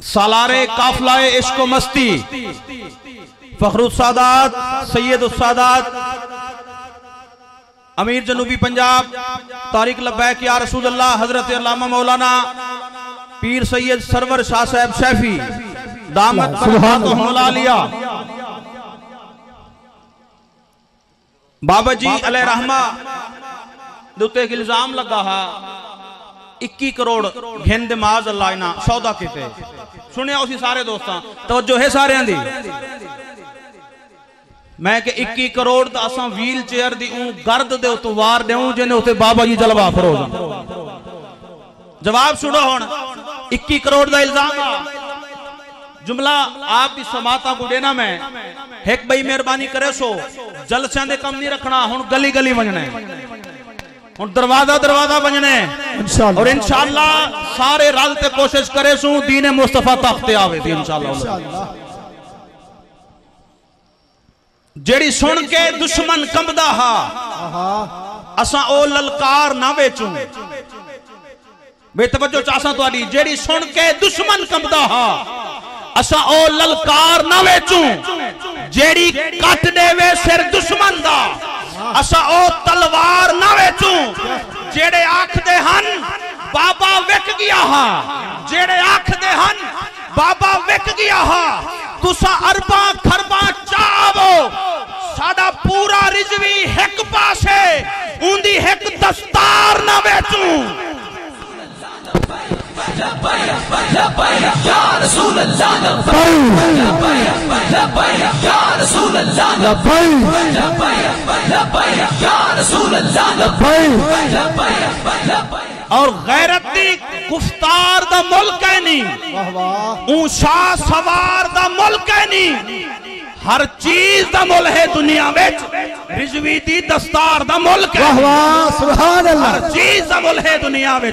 सालारे काफलाए इश्क मस्ती। फखरुसादात सैयद उसादात अमीर जनूबी पंजाब, तारिक लब्बैक या रसूल अल्लाह हज़रत अल्लामा मौलाना, पीर सैयद सरवर शाह साहब शैफी दामत मौला लिया। बाबा जी, अलह रहमा ਦੇ ਉੱਤੇ ਇੱਕ ਇਲਜ਼ਾਮ ਲੱਗਾ ਹਾ 21 ਕਰੋੜ ਘਿੰਦ ਮਾਜ਼ ਅੱਲਾ ਇਨਾ ਸੌਦਾ ਕੀਤੇ ਸੁਣਿਆ ਉਸੇ ਸਾਰੇ ਦੋਸਤਾਂ ਤਵੱਜੋ ਹੈ ਸਾਰਿਆਂ ਦੀ ਮੈਂ ਕਿ 21 ਕਰੋੜ ਦਾ ਅਸਾਂ ਵੀਲ ਚੇਅਰ ਦੀ ਉਹ ਗਰਦ ਦੇ ਉਤੋਂ ਵਾਰ ਦੇਉ ਜਿਹਨੇ ਉੱਤੇ ਬਾਬਾ ਜੀ ਜਲਵਾ ਫਰੋਜ਼ ਜਵਾਬ ਸੁਣੋ ਹੁਣ 21 ਕਰੋੜ ਦਾ ਇਲਜ਼ਾਮ ਆ जुमला आप भी समाता को देना मैं एक भाई मेहरबानी करे सो जलसियां दे कम नहीं रखना हुन गली गली वजने हुन दरवाज़ा दरवाज़ा वजने और इंशाअल्लाह सारे रल ते कोशिश करे सू दीन मुस्तफ़ा तख्त आवे थी इंशाअल्लाह जेड़ी सुन के दुश्मन कंबदा हा असा ओ ललकार ना वेचू। बेतवज्जो चासा तुआडी जेड़ी सुन के दुश्मन कंबदा हा असा ओ ललकार ना वेचू। जेड़ी कट देवे सिर दुश्मन दा असा ओ तलवार ना वेचू। जेड़े आखदे हन, बाबा विक गया हा। जेड़े आखदे हन, बाबा विक गया हा। तुसा अरबा खरबा चावो साडा पूरा रिजवी एक पासे उंदी एक दस्तार ना वेचू। और गैरती गुफ्तार दा मुल्क है नहीं ऊँचा सवार दा मुल्क है नहीं हर चीज़ दा मुल है दुनिया में। रिजवी दी दस्तार दा मुल्क है। हर चीज़ दा मुल है दुनिया में।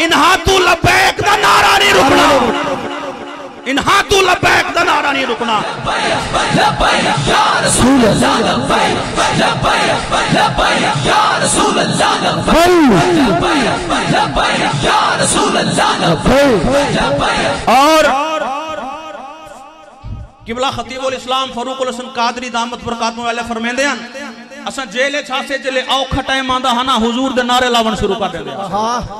इन्हा तू लबैक दा नारा नहीं रुकना। इन्हा तू लबैक दा नारा नहीं रुकना। और किबला खतीबुल इस्लाम फरूक हसन कादरी दामत बरकातों वाले फरमाते हैं, असा जेले छासे जेले औखा टाइम आंदा हना हुजूर दे नारे लावन शुरू कर देंदे असा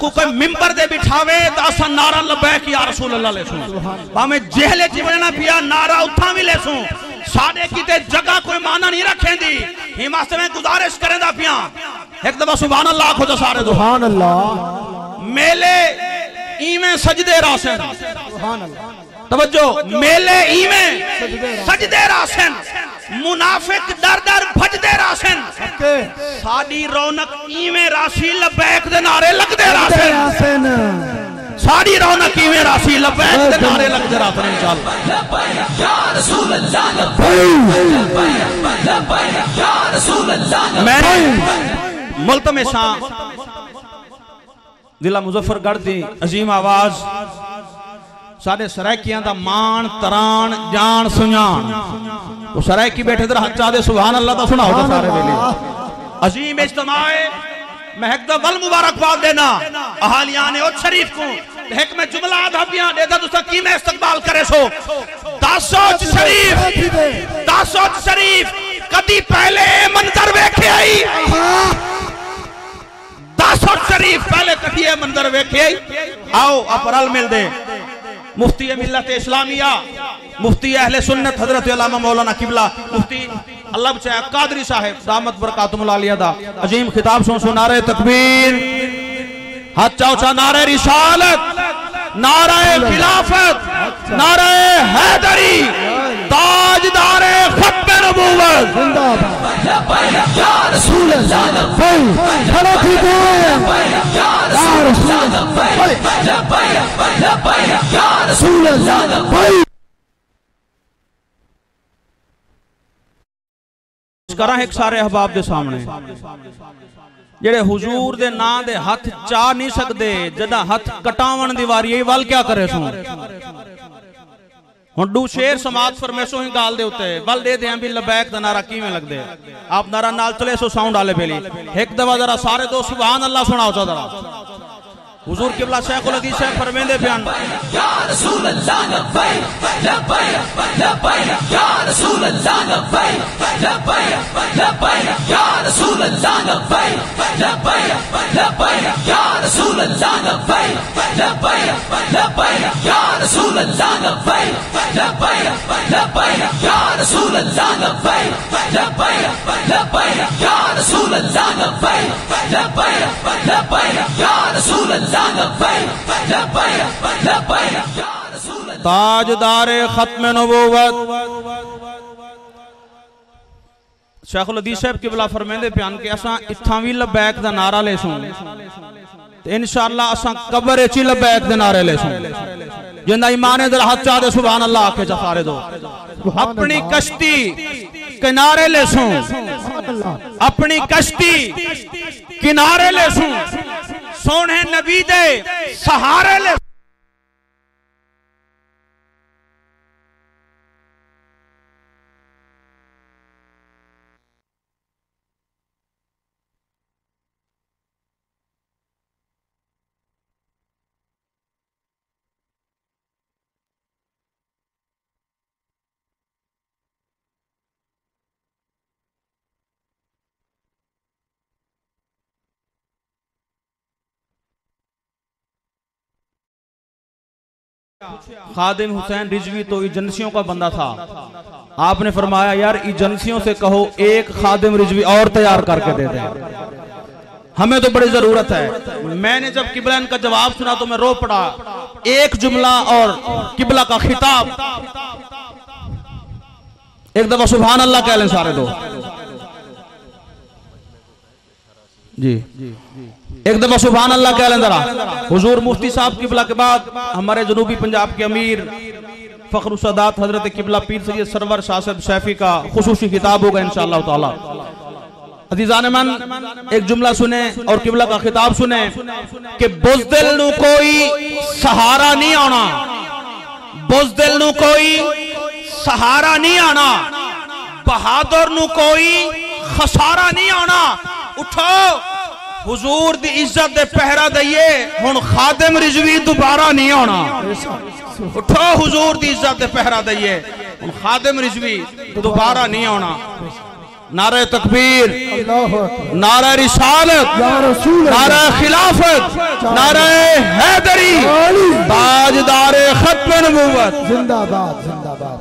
को कोई मिंबर दे बिठावे तो असा नारा लबैक या रसूल अल्लाह ले सुन। भाਵੇਂ जेले च वणना पिया नारा उठा भी ले सुन साडे किते जगह कोई माना नहीं रखेंदी। हिमासे में गुजारिश करेंदा पिया। एक दफ़ा सुभान अल्लाह खुद सारे सुभान अल्लाह मेले इवें सजदे रासन सुभान अल्लाह तवज्जो मेले इवें सजदे रासन मुनाफिक डर डर भजदे रासन साडी रौनक इवें राशि लबैक दे नारे लगदे रासन साडी रौनक इवें राशि लबैक दे नारे लगदे रासन इंशाअल्लाह मैं मुल्तमिसा जिला मुजफ्फरगढ़ दी अजीम आवाज़। साढ़े सरायकियाँ दा मान तरान जान सुजान वो सरायकी बैठे हथ चाहते अल्लाह सुनाओ तो सारे वेले। अजीम इज्तमाए महक दा वल देना अहालियाँ ने शरीफ को में जुमला आधा पिया देता तुसा की में इस्तकबाल करे सो? दासोच शरीफ दासोच शरीफ कदी पहले मंजर वेखे आई। दासोच शरीफ पहले कदी मंजर वेखे आई। आओ अपरल मिल दे। मुफ्ती मिल्लत इस्लामिया मुफ्ती अहले सुन्नत हज़रत मौलाना किबला मुफ्ती अल्लाह बचाए कादरी साहब दामत बरकातुम आलिया दा। अजीम खिताब सुन सुनारे तकबीर। हाथ चौचा नारे रिसालत नारे खिलाफत नारे हैदरी ताजदारे खत्म नबूवत। जिंदाबाद या रसूल अल्लाह। खड़ा थी ਕਰਾਂ ਇੱਕ ਸਾਰੇ ਅਹਬਾਬ ਦੇ ਸਾਹਮਣੇ ਜਿਹੜੇ ਹਜ਼ੂਰ ਦੇ ਨਾਂ ਦੇ ਹੱਥ ਚਾ ਨਹੀਂ ਸਕਦੇ ਜਦਾਂ ਹੱਥ ਕਟਾਵਣ ਦੀ ਵਾਰੀ ਇਹ ਵੱਲ ਕਿਆ ਕਰੇ ਸੋ ਹੁਣ ਦੂ ਸ਼ੇਰ ਸਮਾਤ ਫਰਮੇਸੋ ਹੀ ਗਾਲ ਦੇ ਉੱਤੇ ਵੱਲ ਦੇ ਦੇ ਵੀ ਲਬੈਕ ਦਾ ਨਾਰਾ ਕਿਵੇਂ ਲੱਗਦੇ ਆਪ ਨਾਰਾ ਨਾਲ ਚਲੇ ਸੋ ਸਾਊਂਡ ਵਾਲੇ ਬੇਲੀ ਇੱਕ ਦਫਾ ਜਰਾ ਸਾਰੇ ਦੋ ਸੁਭਾਨ ਅੱਲਾਹ ਸੁਣਾਓ ਜਰਾ हुजूर किबला शेख उल हदीस शेख फरमाते बयान। या रसूल अल्लाह लबैक लबैक लबैक या रसूल अल्लाह लबैक लबैक लबैक या रसूल अल्लाह लबैक लबैक लबैक या रसूल रसूल अल्लाह लब्बै ताजदार खत्म नबूवत शेखुल अदी साहब किबला फरमेंदे बयान के असा इथा भी लबैक का नारा ले सू ते इंशाअल्लाह असा कब्र च लबैक दे नारे ले ज़िंदा ईमान दिल जरा दे सुबह अल्लाह आखे जफारे दो। अपनी कश्ती किनारे ले सुन। अपनी कश्ती किनारे ले सुन। सोने नबी दे सहारे ले खादिम हुसैन रिजवी तो एजेंसियों का बंदा था। आपने फरमाया, यार, एजेंसियों से कहो, एक खादिम रिजवी और तैयार करके दे दें। हमें तो बड़ी ज़रूरत है। मैंने जब किबला का जवाब सुना तो मैं रो पड़ा। एक जुमला और किबला का खिताब। एक दफ़ा सुबहान अल्लाह कह लें सारे दो जी। एक दफ़ा सुबहान अल्लाह कह जरा, हुजूर मुफ्ती साहब किबला के बाद हमारे जनूबी पंजाब के अमीर फखर सदात हज़रत किबला पीर सैयद सरवर शासब शैफी का खसूसी खिताब होगा इंशाअल्लाह ताला। अजीजान मन एक जुमला सुने और किबला का खिताब सुने कि बुजदिल नु कोई सहारा नहीं आना। बुजदिल नु कोई सहारा नहीं आना। बहादुर नु कोई खसारा नहीं आना। उठो। हुजूर दी इज़्ज़त दे पहरा दइए। हुन खादिम रिजवी दोबारा नहीं आना उठो हुजूर दी इज़्ज़त दे पहरा दइए। हुन खादिम रिजवी दोबारा नहीं आना नारे तकबीर नारा रिसालत नारा खिलाफत नारा हैदरी। ताजदार खत्म नबूवत। जिंदाबाद जिंदाबाद।